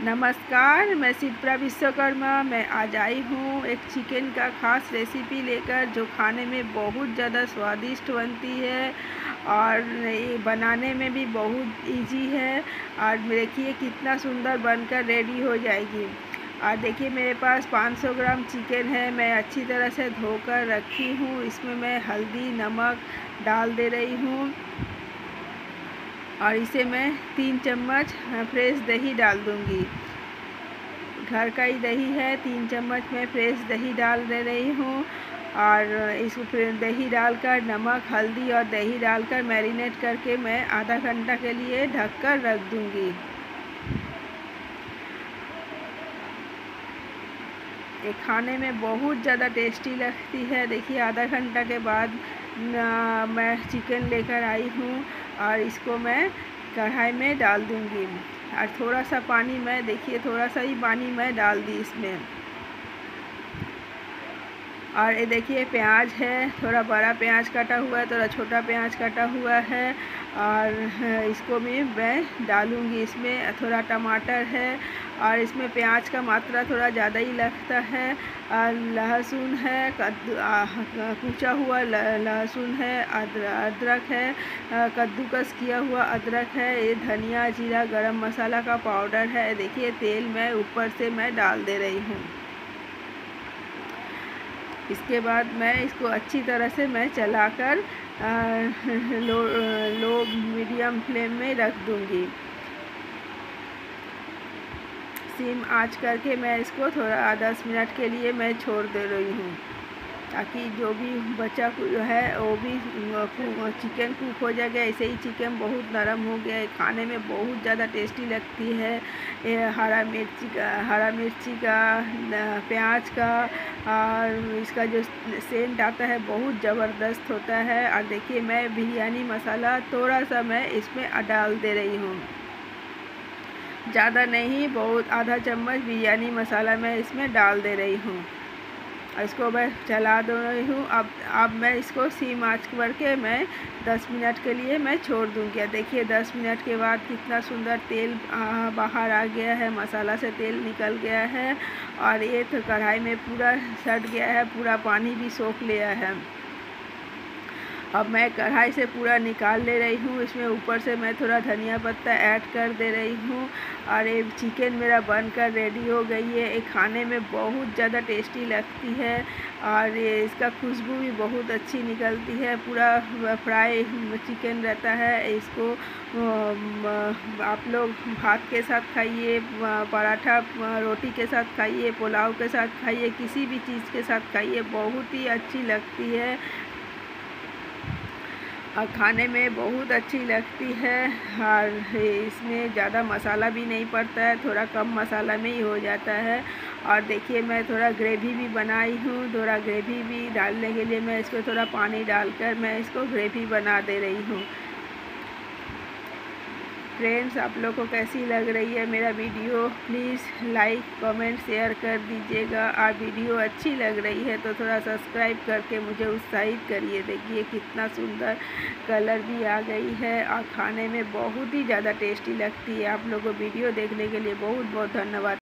नमस्कार, मैं शिप्रा विश्वकर्मा। मैं आज आई हूँ एक चिकन का ख़ास रेसिपी लेकर, जो खाने में बहुत ज़्यादा स्वादिष्ट बनती है और ये बनाने में भी बहुत इजी है और देखिए कितना सुंदर बनकर रेडी हो जाएगी। और देखिए मेरे पास 500 ग्राम चिकन है, मैं अच्छी तरह से धोकर रखी हूँ। इसमें मैं हल्दी, नमक डाल दे रही हूँ। और इसे मैं तीन चम्मच फ्रेश दही डाल दूँगी। घर का ही दही है, तीन चम्मच मैं फ्रेश दही डाल दे रही हूँ। और इसको फिर दही डालकर, नमक, हल्दी और दही डालकर मैरिनेट करके मैं आधा घंटा के लिए ढककर रख दूँगी। ये खाने में बहुत ज़्यादा टेस्टी लगती है। देखिए, आधा घंटा के बाद मैं चिकन लेकर आई हूँ और इसको मैं कढ़ाई में डाल दूँगी। और थोड़ा सा पानी मैं, देखिए थोड़ा सा ही पानी मैं डाल दी इसमें। और ये देखिए, प्याज है, थोड़ा बड़ा प्याज कटा हुआ है, थोड़ा छोटा प्याज कटा हुआ है। और इसको भी मैं डालूँगी इसमें, थोड़ा टमाटर है और इसमें प्याज का मात्रा थोड़ा ज़्यादा ही लगता है लहसुन है कूचा हुआ लहसुन है अदरक है कद्दूकस किया हुआ अदरक है, ये धनिया, जीरा, गरम मसाला का पाउडर है। देखिए, तेल मैं ऊपर से मैं डाल दे रही हूँ। इसके बाद मैं इसको अच्छी तरह से मैं चलाकर लो लो, मीडियम फ्लेम में रख दूँगी। सिम आँच करके मैं इसको थोड़ा दस मिनट के लिए मैं छोड़ दे रही हूँ। ताकि जो भी बचा है, वो भी चिकन कुक हो जाएगा। ऐसे ही चिकन बहुत नरम हो गया है। खाने में बहुत ज़्यादा टेस्टी लगती है। हरा मिर्ची का, हरा मिर्ची का प्याज का, और इसका जो सेंट आता है, बहुत ज़बरदस्त होता है। और देखिए, मैं बिरयानी मसाला थोड़ा सा मैं इसमें डाल दे रही हूँ। ज़्यादा नहीं, बहुत आधा चम्मच बिरयानी मसाला मैं इसमें डाल दे रही हूँ। इसको मैं चला दे रही हूँ। अब अब मैं इसको सीम आँच करके मैं 10 मिनट के लिए मैं छोड़ दूँगी। देखिए 10 मिनट के बाद कितना सुंदर तेल बाहर आ गया है, मसाला से तेल निकल गया है और ये तो कढ़ाई में पूरा सट गया है, पूरा पानी भी सोख लिया है। अब मैं कढ़ाई से पूरा निकाल ले रही हूँ। इसमें ऊपर से मैं थोड़ा धनिया पत्ता ऐड कर दे रही हूँ और ये चिकन मेरा बनकर रेडी हो गई है। ये खाने में बहुत ज़्यादा टेस्टी लगती है और ये इसका खुशबू भी बहुत अच्छी निकलती है। पूरा फ्राई चिकन रहता है। इसको आप लोग भात के साथ खाइए, पराठा, रोटी के साथ खाइए, पुलाव के साथ खाइए, किसी भी चीज़ के साथ खाइए, बहुत ही अच्छी लगती है। और खाने में बहुत अच्छी लगती है और इसमें ज़्यादा मसाला भी नहीं पड़ता है, थोड़ा कम मसाला में ही हो जाता है। और देखिए, मैं थोड़ा ग्रेवी भी बनाई हूँ, थोड़ा ग्रेवी भी डालने के लिए मैं इसको थोड़ा पानी डालकर मैं इसको ग्रेवी बना दे रही हूँ। फ्रेंड्स, आप लोग को कैसी लग रही है मेरा video? Please like, comment, share कर दीजिएगा। और वीडियो अच्छी लग रही है तो थोड़ा सब्सक्राइब करके मुझे उत्साहित करिए। देखिए कितना सुंदर कलर भी आ गई है और खाने में बहुत ही ज़्यादा टेस्टी लगती है। आप लोगों को वीडियो देखने के लिए बहुत बहुत धन्यवाद।